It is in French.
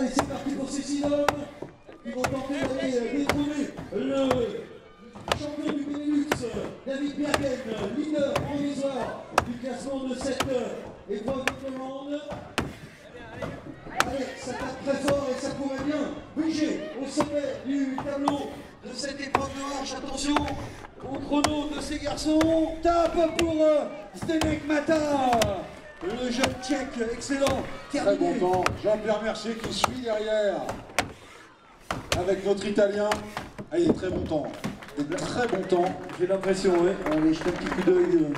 Allez, c'est parti pour ces six hommes qui vont tenter d'aller détrôner le champion du Benelux, David Bergen, leader provisoire du classement de cette épreuve de commande. Allez, ça tape très fort et ça pourrait bien bouger au sommet du tableau de cette épreuve de marche. Attention au chrono de ces garçons. Tape pour euh, Zdenek Mata, le jeune tchèque, excellent. Très Terminé. bon temps. Jean-Pierre Mercier qui suit derrière. Avec notre Italien. Ah, il est très bon temps. Des très bons temps. J'ai l'impression, ouais. Allez, jetez un petit coup d'œil. euh,